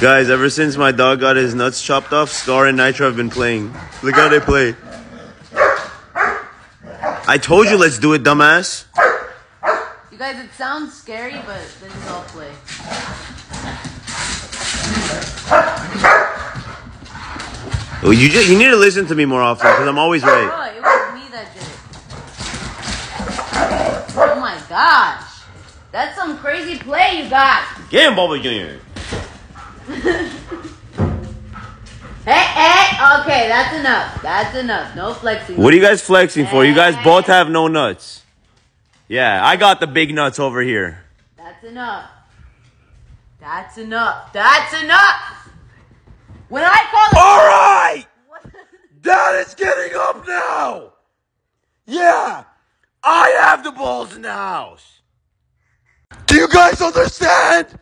Guys, ever since my dog got his nuts chopped off, Scar and Nitro have been playing. Look how they play. I told you let's do it, dumbass. You guys, it sounds scary, but this is all play. Well, you just, you need to listen to me more often because I'm always right. Bro, it was me that did it. Oh my gosh. That's some crazy play you got. Get him, Bobby Jr. Hey, eh, hey. Eh, okay, that's enough. That's enough. No flexing. What are you guys flexing for? You guys eh. both have no nuts. Yeah, I got the big nuts over here. That's enough. That's enough. That's enough. When I call it. All right! What? Dad is getting up now! Yeah! I have the balls in the house! Do you guys understand?